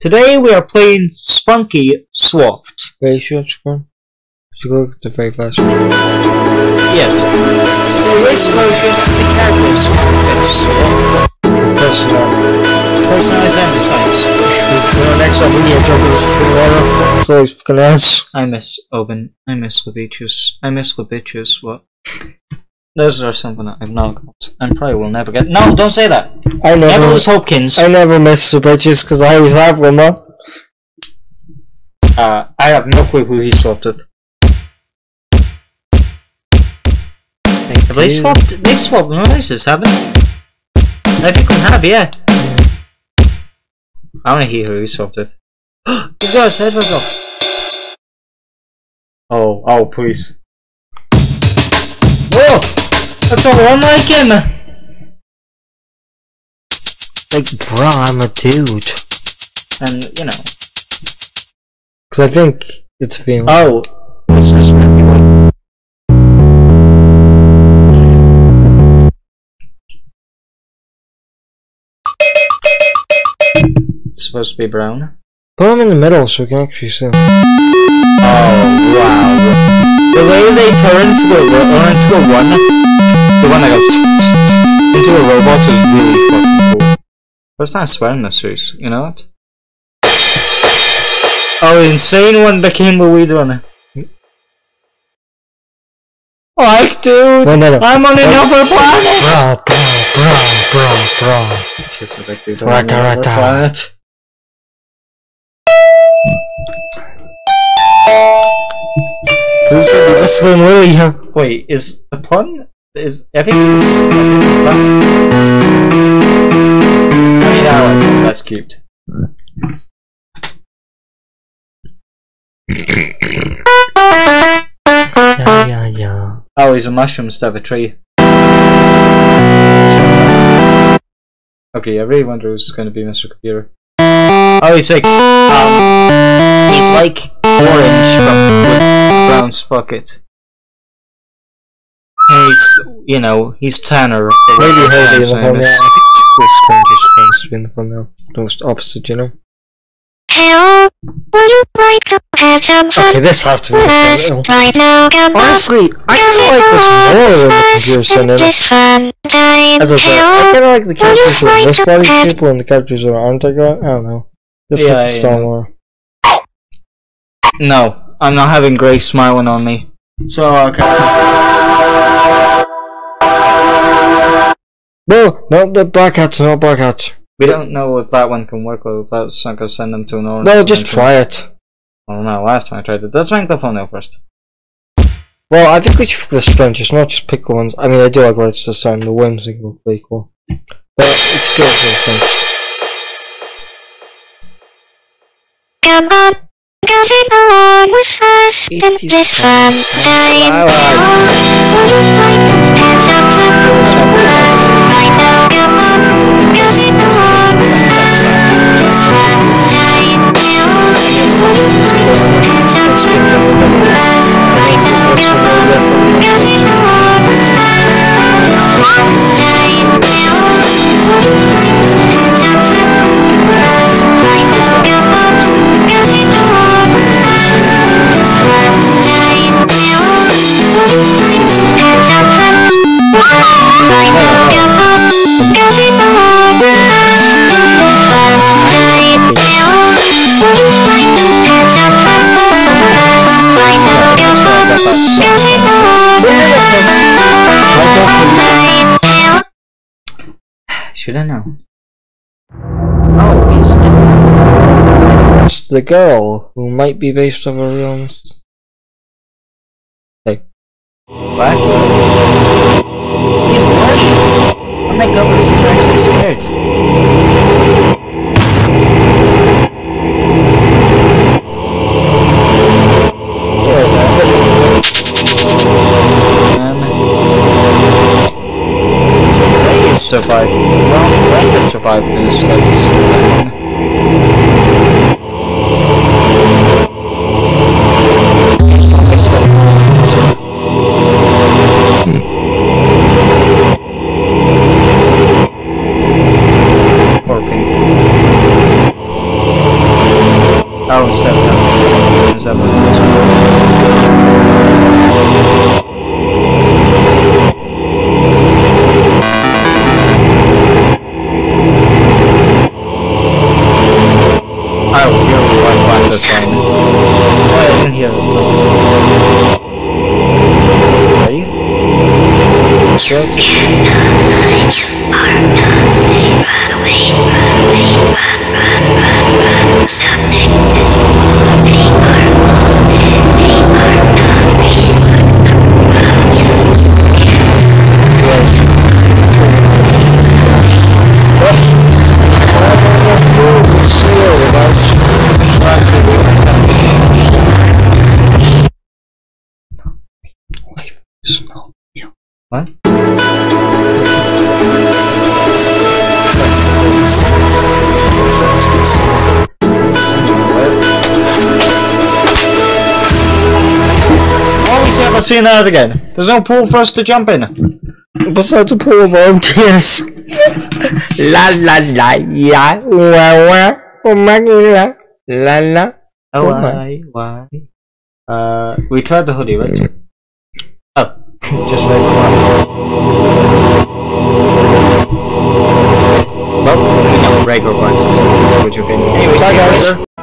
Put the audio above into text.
Today we are playing Sprunki Swapped. Very short screen. Should go at the very first one. Yes. So this version of the characters is swapped. Personal. Personalized and besides. For next up, we to jump in the water. It's always fucking ass. I miss Oben. I miss the beaches. I miss the bitches. What? Those are something I've not got. And probably will never get. No, don't say that. I Never never, lose Hopkins. I never miss the bitches because I always have one, man. Uh, I have no clue who he swapped with. Have they swapped? They've swapped noises, haven't they? I think we have, yeah. I wanna hear who he swapped with. Does, head was off. Oh, oh, please. Whoa! That's all one like him! Like, bruh, I'm a dude. And, you know. Because I think it's female. Oh, this is what. It's supposed to be brown. Put them in the middle so we can actually see 'em. Oh wow! The way they turn to the ro- or into a one, the one that goes into a robot is really fucking cool. First time I swear in this series, you know what? Oh, insane one became the weed one. Like, dude, No, no, no. I'm on another planet. Bruh. Shit's a big dude on another planet. Whistling huh? Wait, is the plum? Is I think it's a different planet. I mean. That's cute. Yeah, yeah, yeah. Oh, he's a mushroom instead of a tree. Okay, I really wonder who's going to be Mr. Computer. Oh, he's like, um, he's like orange but with brown bucket. He's, you know, he's Tanner. or Maybe whatever heard his in the name thumbnail. I think this screen just changed to be in the thumbnail. No, it's opposite, you know? Hello, would you like to have some fun? Okay, this has to be the thumbnail. Right now, come on. Honestly, I kinda like this more than the computer scene in it. This fun time. As I said, I kinda like the characters who are like this to body people and the characters who aren't like that. I don't know. This Yeah, fits the yeah. style more. No, I'm not having Grace smiling on me. So, okay. No, not the black hats, not black hats. We don't know if that one can work or if that's not going to send them to an orange. No, just dimension. try it. I don't know, last time I tried it. Let's rank the thumbnail first. Well, I think we should pick the sprinters, not just pick the ones. I mean, I do like what it's this time. The wings look pretty cool. But it's good for the sprint. Come on, gossip along with us in this fun time. Would you like to have some Should I know? Oh, he's. It's the girl who might be based on a real. Hey. Black He's Russian. Oh my god, he's actually scared. Um, five telescopes. Oh, down of that, this this shit. What? Why are we never seeing that again? There's no pool for us to jump in. Besides a pool of volunteers. la la la ya wah wah oh Maggie la la Oh, Why? why? Why? Uh, we tried the hoodie, right? Just right. Well, we know regular ones, which have been. Anyway, Bye, guys.